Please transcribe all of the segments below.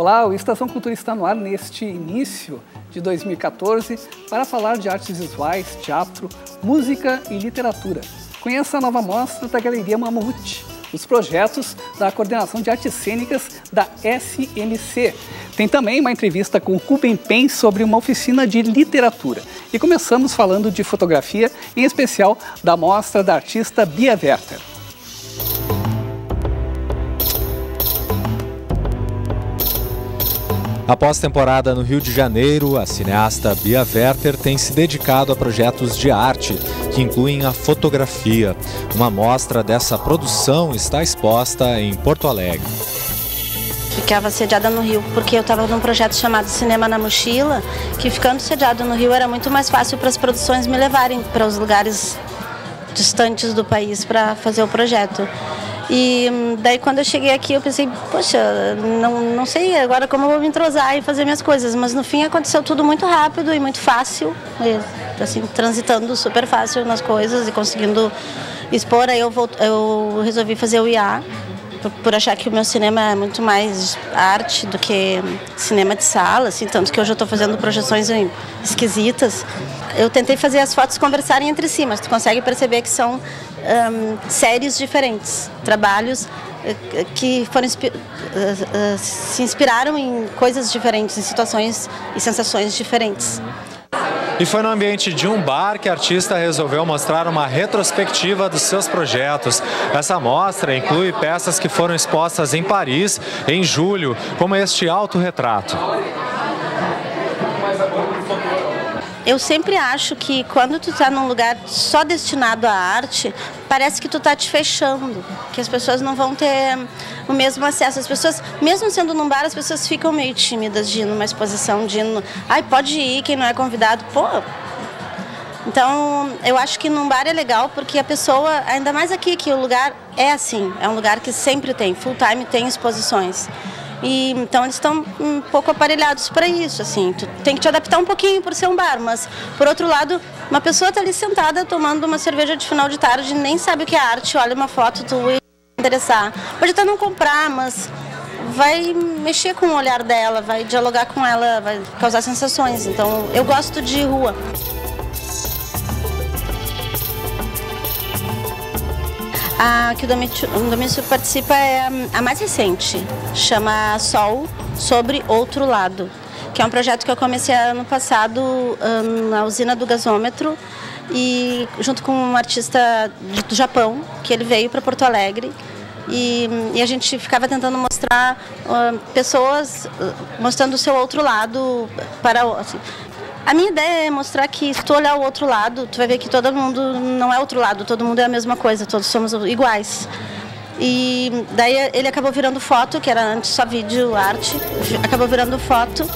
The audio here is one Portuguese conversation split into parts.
Olá, o Estação Cultura está no ar neste início de 2014 para falar de artes visuais, teatro, música e literatura. Conheça a nova mostra da Galeria Mamute, os projetos da Coordenação de Artes Cênicas da SMC. Tem também uma entrevista com o Ruben Pen sobre uma oficina de literatura. E começamos falando de fotografia, em especial da mostra da artista Bia Werther. Após temporada no Rio de Janeiro, a cineasta Bia Werther tem se dedicado a projetos de arte, que incluem a fotografia. Uma mostra dessa produção está exposta em Porto Alegre. Ficava sediada no Rio porque eu estava num projeto chamado Cinema na Mochila, que ficando sediada no Rio era muito mais fácil para as produções me levarem para os lugares distantes do país para fazer o projeto. E hum, daí quando eu cheguei aqui eu pensei, poxa, não, não sei agora como eu vou me entrosar e fazer minhas coisas, mas no fim aconteceu tudo muito rápido e muito fácil, e, assim, transitando super fácil nas coisas e conseguindo expor, aí eu, eu resolvi fazer o IA, por, por, achar que o meu cinema é muito mais arte do que cinema de sala, assim, tanto que hoje eu estou fazendo projeções esquisitas. Eu tentei fazer as fotos conversarem entre si, mas tu consegue perceber que são um, séries diferentes, trabalhos uh, que foram uh, uh, se inspiraram em coisas diferentes, em situações e sensações diferentes. E foi no ambiente de um bar que a artista resolveu mostrar uma retrospectiva dos seus projetos. Essa mostra inclui peças que foram expostas em Paris em julho, como este autorretrato. Eu sempre acho que quando tu está num lugar só destinado à arte, parece que tu está te fechando, que as pessoas não vão ter o mesmo acesso. As pessoas, mesmo sendo num bar, as pessoas ficam meio tímidas de ir numa exposição, de ir no... ai, pode ir, quem não é convidado, pô. Então, eu acho que num bar é legal porque a pessoa, ainda mais aqui que o lugar é assim, é um lugar que sempre tem, full time tem exposições. E, então eles estão um pouco aparelhados para isso, assim. Tu tem que te adaptar um pouquinho por ser um bar, mas por outro lado, uma pessoa está ali sentada tomando uma cerveja de final de tarde, nem sabe o que é arte, olha uma foto, tu vai interessar. Pode até não comprar, mas vai mexer com o olhar dela, vai dialogar com ela, vai causar sensações. Então, eu gosto de rua. A que o Domício, participa é a mais recente, chama Sol sobre Outro Lado, que é um projeto que eu comecei ano passado na usina do gasômetro e junto com um artista do Japão, que ele veio para Porto Alegre e, e, a gente ficava tentando mostrar uh, pessoas uh, mostrando o seu outro lado para assim, a minha ideia é mostrar que se tu olhar o outro lado, tu vai ver que todo mundo não é outro lado, todo mundo é a mesma coisa, todos somos iguais. E daí ele acabou virando foto, que era antes só vídeo, arte, acabou virando foto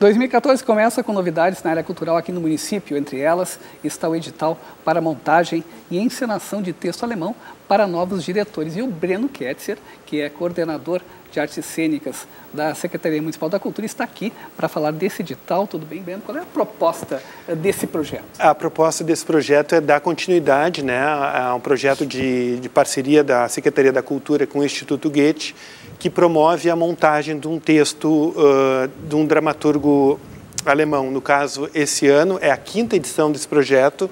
2014 começa com novidades na área cultural aqui no município. Entre elas está o edital para montagem e encenação de texto alemão para novos diretores. E o Breno Ketzer, que é coordenador de artes cênicas da Secretaria Municipal da Cultura, está aqui para falar desse edital. Tudo bem, Breno? Qual é a proposta eh, desse projeto? A proposta desse projeto é dar continuidade né, a um projeto de, de parceria da Secretaria da Cultura com o Instituto Goethe, que promove a montagem de um texto uh, de um dramaturgo alemão. No caso, esse ano é a quinta edição desse projeto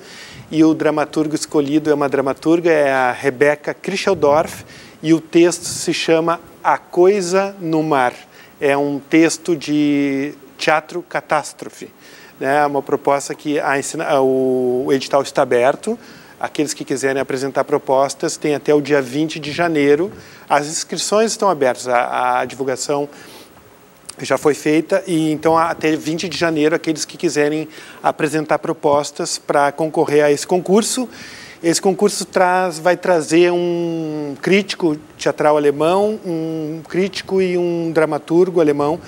e o dramaturgo escolhido é uma dramaturga, é a Rebecca Krischeldorf, e o texto se chama A Coisa no Mar. É um texto de teatro catástrofe. É uma proposta que a, o edital está aberto, Aqueles que quiserem apresentar propostas têm até o dia 20 de janeiro. As inscrições estão abertas, a, a divulgação já foi feita e então até 20 de janeiro aqueles que quiserem apresentar propostas para concorrer a esse concurso. Esse concurso traz, vai trazer um crítico teatral alemão, um crítico e um dramaturgo alemão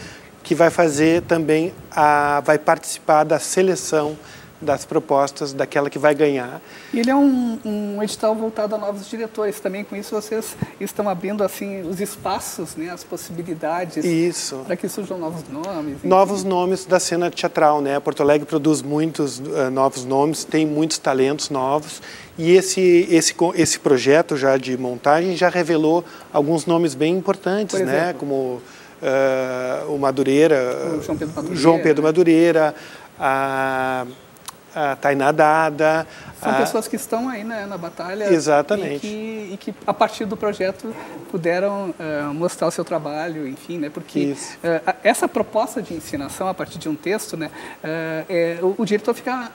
que vai fazer também a, vai participar da seleção das propostas daquela que vai ganhar. E ele é um, um, edital voltado a novos diretores. Também com isso vocês estão abrindo assim os espaços, né, as possibilidades isso. para que surjam novos nomes. Enfim. Novos nomes da cena teatral, né? Porto Alegre produz muitos uh, novos nomes, tem muitos talentos novos e esse esse esse projeto já de montagem já revelou alguns nomes bem importantes, né? Como uh, o Madureira, o João Pedro Madureira, João Pedro Madureira a a Tainá Dada. São a... pessoas que estão aí né, na batalha. Exatamente. E que, e que, a partir do projeto, puderam uh, mostrar o seu trabalho, enfim, né? Porque uh, essa proposta de ensinação a partir de um texto, né? Uh, é, o, o, diretor fica,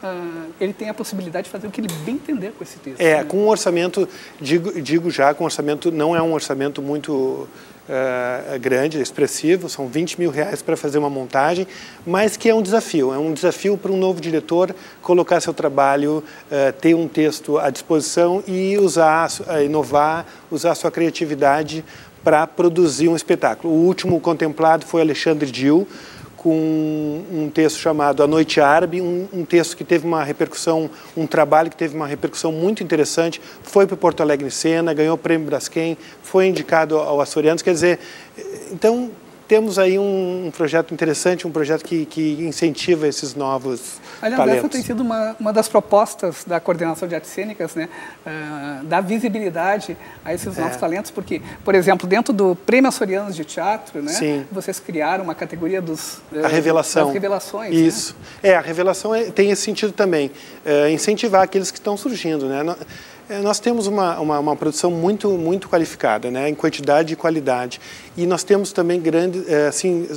ele tem a possibilidade de fazer o que ele bem entender com esse texto. É, né? com um orçamento, digo, digo já, com um orçamento, não é um orçamento muito uh, grande, expressivo, são 20 mil reais para fazer uma montagem, mas que é um desafio, é um desafio para um novo diretor colocar seu trabalho, uh, ter um texto à disposição e usar, uh, inovar, usar sua criatividade para produzir um espetáculo. O último contemplado foi Alexandre Dil, com um texto chamado A Noite Árabe, um, um, texto que teve uma repercussão, um trabalho que teve uma repercussão muito interessante, foi para Porto Alegre em Cena, ganhou o prêmio Braskem, foi indicado ao Açorianos, quer dizer, então temos aí um, um, projeto interessante, um projeto que, que incentiva esses novos Aliás, talentos. essa tem sido uma, uma das propostas da coordenação de artes cênicas, né? Uh, dar visibilidade a esses é. novos talentos, porque, por exemplo, dentro do Prêmio Açorianos de Teatro, né? Sim. vocês criaram uma categoria dos uh, a revelação. das revelações. Né? Isso. Né? É, a revelação é, tem esse sentido também, uh, incentivar aqueles que estão surgindo, né? É, nós temos uma, uma, uma, produção muito, muito qualificada, né, em quantidade e qualidade. E nós temos também grande, é, assim,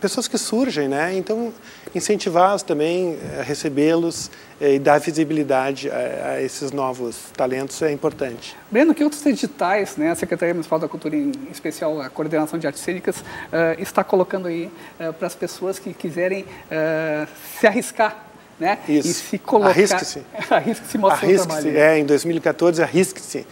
pessoas que surgem, né? Então, incentivá-los também, é, recebê-los e dar visibilidade a, a, esses novos talentos é importante. Breno, que outros editais, né, a Secretaria Municipal da Cultura, em especial a Coordenação de Artes Cênicas, uh, está colocando aí uh, para as pessoas que quiserem uh, se arriscar né? Isso. E se colocar... Arrisque-se. arrisque-se mostrar arrisque o trabalho. É, em 2014, arrisque-se.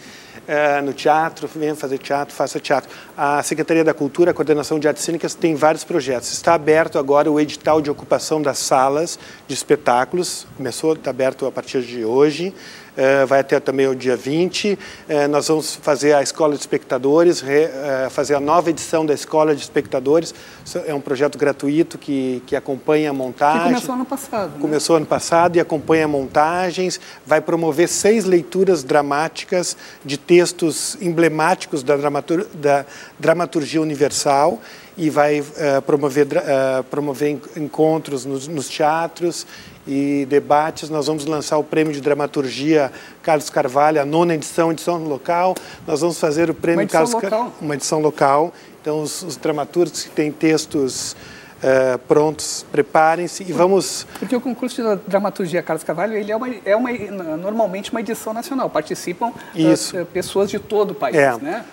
É, no teatro, venha fazer teatro, faça teatro. A Secretaria da Cultura, a Coordenação de Artes Cênicas, tem vários projetos. Está aberto agora o edital de ocupação das salas de espetáculos, começou, está aberto a partir de hoje. Eh, vai até também o dia 20. Eh, nós vamos fazer a Escola de Espectadores, eh, fazer a nova edição da Escola de Espectadores. É um projeto gratuito que, que acompanha a montagem. Que começou ano passado. Né? Começou ano passado e acompanha montagens. Vai promover seis leituras dramáticas de textos emblemáticos da, dramatur da dramaturgia universal e vai uh, promover, uh, promover encontros nos, nos, teatros e debates. Nós vamos lançar o prêmio de dramaturgia Carlos Carvalho, a nona edição, edição local. Nós vamos fazer o prêmio uma Carlos uma edição local. Então os, os dramaturgos que têm textos uh, prontos, preparem-se e vamos. Porque o concurso de dramaturgia Carlos Carvalho ele é, uma, é uma, normalmente uma edição nacional. Participam pessoas de todo o país, é. né?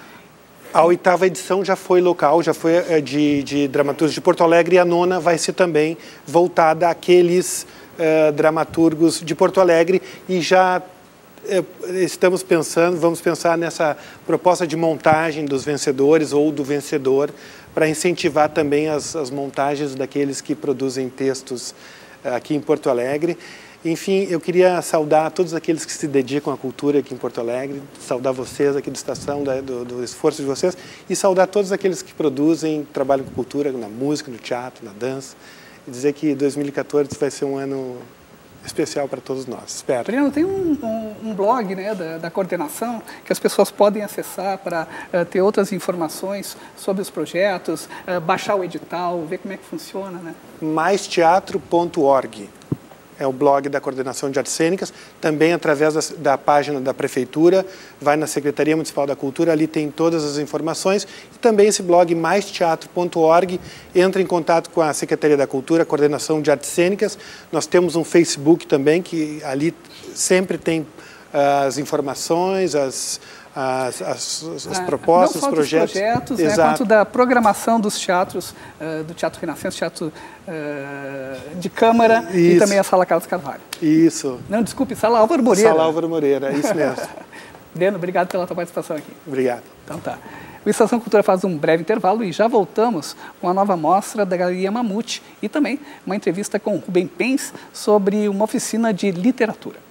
A oitava edição já foi local, já foi eh, de, de dramaturgos de Porto Alegre e a nona vai ser também voltada àqueles uh, dramaturgos de Porto Alegre e já uh, estamos pensando, vamos pensar nessa proposta de montagem dos vencedores ou do vencedor para incentivar também as, as montagens daqueles que produzem textos aqui em Porto Alegre. Enfim, eu queria saudar todos aqueles que se dedicam à cultura aqui em Porto Alegre, saudar vocês aqui do Estação, do, do esforço de vocês, e saudar todos aqueles que produzem, trabalham com cultura, na música, no teatro, na dança, e dizer que 2014 vai ser um ano especial para todos nós. Espero. Breno, tem um, um, um blog né, da, da, coordenação que as pessoas podem acessar para uh, ter outras informações sobre os projetos, uh, baixar o edital, ver como é que funciona, né? maisteatro.org é o blog da Coordenação de Artes Cênicas, também através da, da, página da Prefeitura, vai na Secretaria Municipal da Cultura, ali tem todas as informações, e também esse blog maisteatro.org, entra em contato com a Secretaria da Cultura, Coordenação de Artes Cênicas, nós temos um Facebook também, que ali sempre tem uh, as informações, as, as, as, as propostas, os projetos. projetos né, quanto da programação dos teatros, uh, do Teatro Renascença, Teatro uh, de Câmara isso. e também a Sala Carlos Carvalho. Isso. Não, desculpe, Sala Álvaro Moreira. Sala Álvaro Moreira, é isso mesmo. Breno, obrigado pela tua participação aqui. Obrigado. Então tá. O Estação Cultura faz um breve intervalo e já voltamos com a nova mostra da Galeria Mamute e também uma entrevista com Rubem Pens sobre uma oficina de literatura.